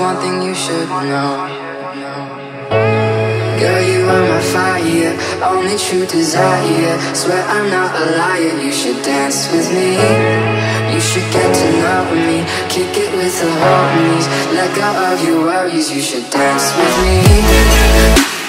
you should know. Girl, you are my fire, only true desire. Swear I'm not a liar, you should dance with me. You should get to know me, kick it with the homies. Let go of your worries, you should dance with me.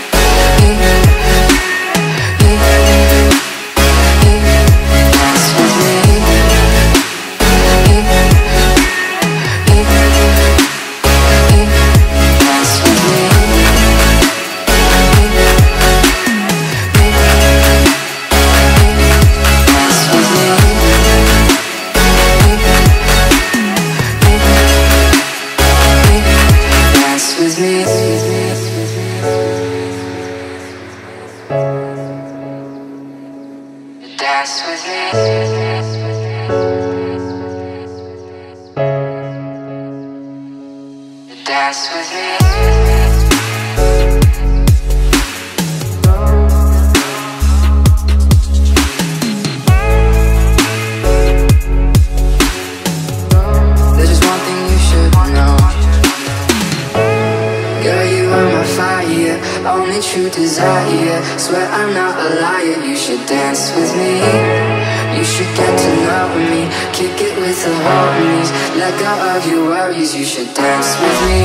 Dance with me. Dance with me. Only true desire. Swear I'm not a liar, you should dance with me. You should get to know me, kick it with the homies. Let go of your worries, you should dance with me.